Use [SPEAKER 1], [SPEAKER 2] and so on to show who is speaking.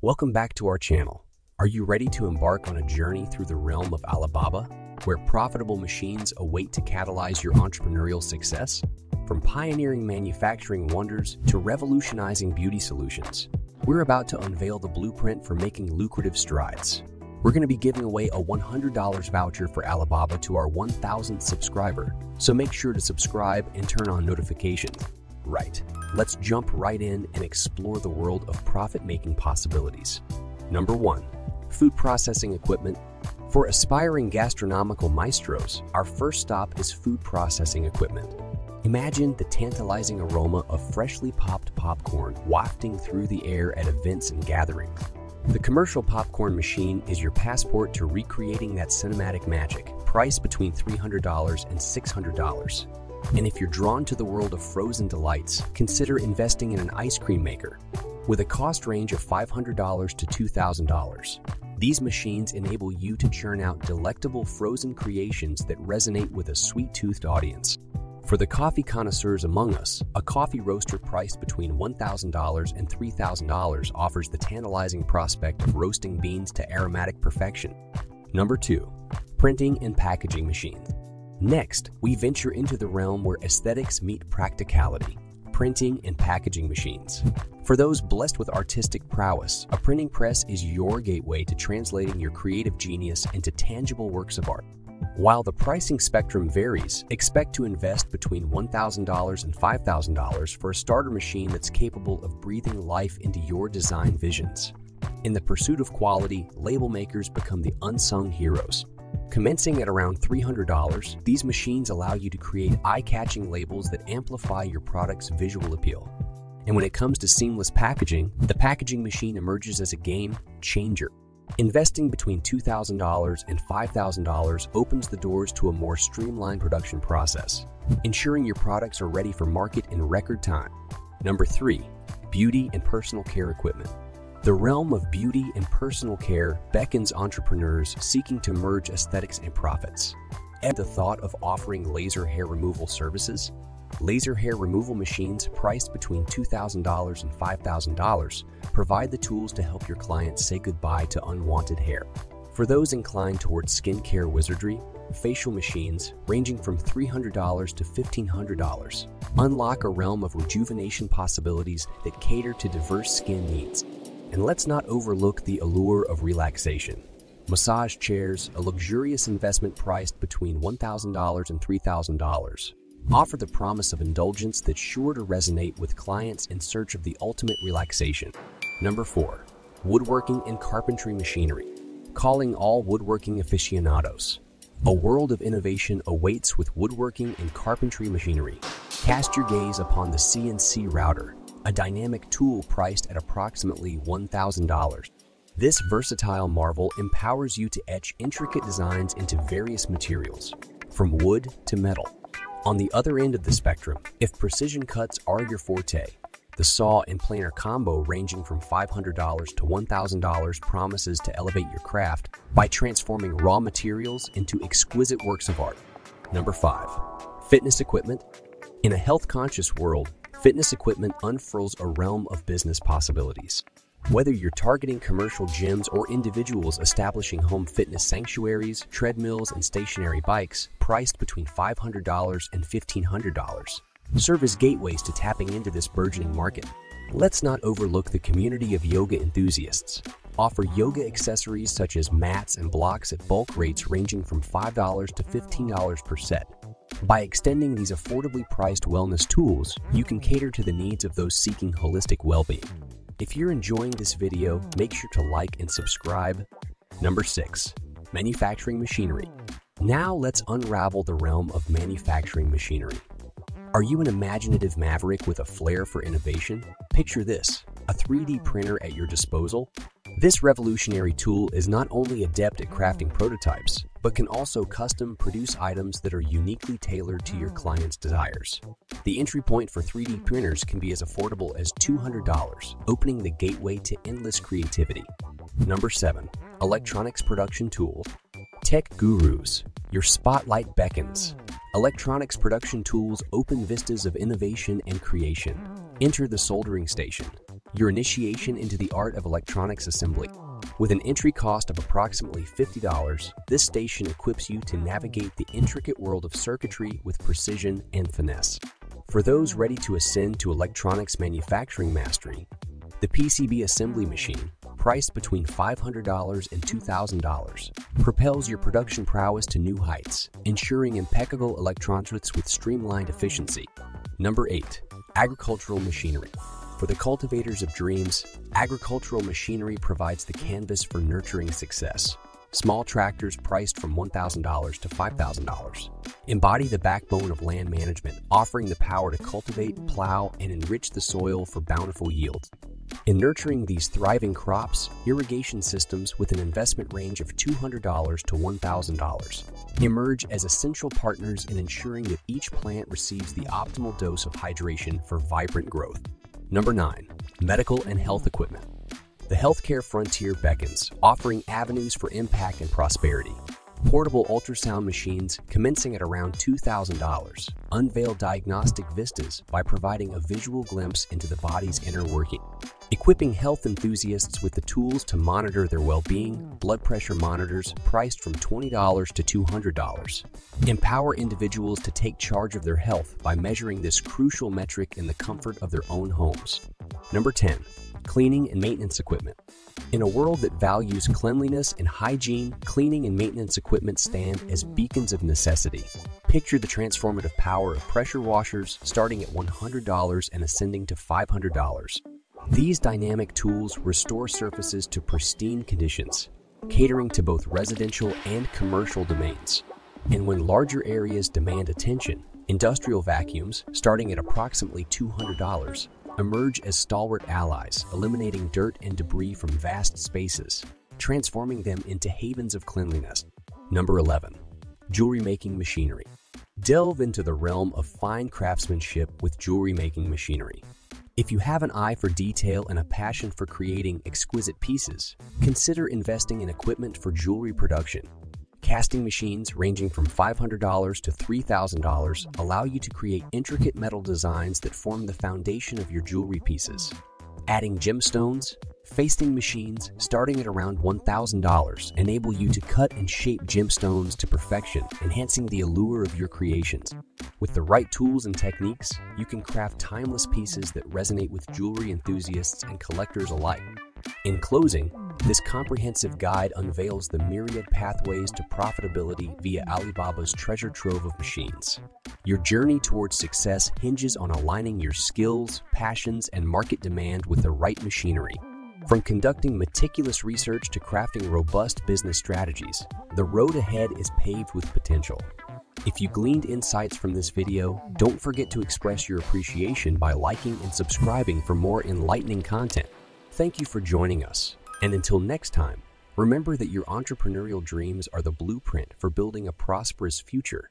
[SPEAKER 1] Welcome back to our channel. Are you ready to embark on a journey through the realm of Alibaba, where profitable machines await to catalyze your entrepreneurial success? From pioneering manufacturing wonders to revolutionizing beauty solutions, we're about to unveil the blueprint for making lucrative strides. We're going to be giving away a $100 voucher for Alibaba to our 1,000th subscriber, so make sure to subscribe and turn on notifications. Right, let's jump right in and explore the world of profit-making possibilities. Number 1. Food Processing Equipment For aspiring gastronomical maestros, our first stop is food processing equipment. Imagine the tantalizing aroma of freshly popped popcorn wafting through the air at events and gatherings. The commercial popcorn machine is your passport to recreating that cinematic magic, priced between $300 and $600. And if you're drawn to the world of frozen delights, consider investing in an ice cream maker. With a cost range of $500 to $2,000, these machines enable you to churn out delectable frozen creations that resonate with a sweet-toothed audience. For the coffee connoisseurs among us, a coffee roaster priced between $1,000 and $3,000 offers the tantalizing prospect of roasting beans to aromatic perfection. Number 2. Printing and Packaging Machines Next, we venture into the realm where aesthetics meet practicality printing and packaging machines. For those blessed with artistic prowess, a printing press is your gateway to translating your creative genius into tangible works of art. While the pricing spectrum varies, expect to invest between $1,000 and $5,000 for a starter machine that's capable of breathing life into your design visions. In the pursuit of quality, label makers become the unsung heroes. Commencing at around $300, these machines allow you to create eye-catching labels that amplify your product's visual appeal. And when it comes to seamless packaging, the packaging machine emerges as a game changer. Investing between $2,000 and $5,000 opens the doors to a more streamlined production process, ensuring your products are ready for market in record time. Number 3. Beauty and Personal Care Equipment the realm of beauty and personal care beckons entrepreneurs seeking to merge aesthetics and profits. And the thought of offering laser hair removal services? Laser hair removal machines priced between $2,000 and $5,000 provide the tools to help your clients say goodbye to unwanted hair. For those inclined towards skincare wizardry, facial machines, ranging from $300 to $1,500, unlock a realm of rejuvenation possibilities that cater to diverse skin needs. And let's not overlook the allure of relaxation. Massage chairs, a luxurious investment priced between $1,000 and $3,000, offer the promise of indulgence that's sure to resonate with clients in search of the ultimate relaxation. Number 4. Woodworking and Carpentry Machinery Calling all woodworking aficionados. A world of innovation awaits with woodworking and carpentry machinery. Cast your gaze upon the CNC router, a dynamic tool priced at approximately $1,000. This versatile marvel empowers you to etch intricate designs into various materials, from wood to metal. On the other end of the spectrum, if precision cuts are your forte, the saw and planer combo ranging from $500 to $1,000 promises to elevate your craft by transforming raw materials into exquisite works of art. Number 5. Fitness Equipment In a health-conscious world, fitness equipment unfurls a realm of business possibilities. Whether you're targeting commercial gyms or individuals establishing home fitness sanctuaries, treadmills, and stationary bikes priced between $500 and $1,500, serve as gateways to tapping into this burgeoning market. Let's not overlook the community of yoga enthusiasts. Offer yoga accessories such as mats and blocks at bulk rates ranging from $5 to $15 per set. By extending these affordably priced wellness tools, you can cater to the needs of those seeking holistic well-being. If you're enjoying this video, make sure to like and subscribe. Number 6. Manufacturing Machinery Now let's unravel the realm of manufacturing machinery. Are you an imaginative maverick with a flair for innovation? Picture this, a 3D printer at your disposal? This revolutionary tool is not only adept at crafting prototypes, but can also custom produce items that are uniquely tailored to your client's desires. The entry point for 3D printers can be as affordable as $200, opening the gateway to endless creativity. Number 7. Electronics Production Tools Tech Gurus, your spotlight beckons. Electronics production tools open vistas of innovation and creation. Enter the soldering station, your initiation into the art of electronics assembly. With an entry cost of approximately $50, this station equips you to navigate the intricate world of circuitry with precision and finesse. For those ready to ascend to electronics manufacturing mastery, the PCB assembly machine, priced between $500 and $2,000, propels your production prowess to new heights, ensuring impeccable electronics with streamlined efficiency. Number 8. Agricultural Machinery For the cultivators of dreams, agricultural machinery provides the canvas for nurturing success. Small tractors priced from $1,000 to $5,000 embody the backbone of land management, offering the power to cultivate, plow, and enrich the soil for bountiful yields. In nurturing these thriving crops, irrigation systems with an investment range of $200 to $1,000 emerge as essential partners in ensuring that each plant receives the optimal dose of hydration for vibrant growth. Number 9. Medical and Health Equipment The healthcare frontier beckons, offering avenues for impact and prosperity. Portable ultrasound machines, commencing at around $2,000, unveil diagnostic vistas by providing a visual glimpse into the body's inner working. Equipping health enthusiasts with the tools to monitor their well-being, blood pressure monitors priced from $20 to $200. Empower individuals to take charge of their health by measuring this crucial metric in the comfort of their own homes. Number 10. Cleaning and maintenance equipment. In a world that values cleanliness and hygiene, cleaning and maintenance equipment stand as beacons of necessity. Picture the transformative power of pressure washers starting at $100 and ascending to $500. These dynamic tools restore surfaces to pristine conditions, catering to both residential and commercial domains. And when larger areas demand attention, industrial vacuums, starting at approximately $200, emerge as stalwart allies, eliminating dirt and debris from vast spaces, transforming them into havens of cleanliness. Number 11. Jewelry Making Machinery Delve into the realm of fine craftsmanship with jewelry making machinery. If you have an eye for detail and a passion for creating exquisite pieces, consider investing in equipment for jewelry production. Casting machines ranging from $500 to $3,000 allow you to create intricate metal designs that form the foundation of your jewelry pieces. Adding gemstones, Faceting machines starting at around $1,000 enable you to cut and shape gemstones to perfection, enhancing the allure of your creations. With the right tools and techniques, you can craft timeless pieces that resonate with jewelry enthusiasts and collectors alike. In closing, this comprehensive guide unveils the myriad pathways to profitability via Alibaba's treasure trove of machines. Your journey towards success hinges on aligning your skills, passions, and market demand with the right machinery. From conducting meticulous research to crafting robust business strategies, the road ahead is paved with potential. If you gleaned insights from this video, don't forget to express your appreciation by liking and subscribing for more enlightening content. Thank you for joining us. And until next time, remember that your entrepreneurial dreams are the blueprint for building a prosperous future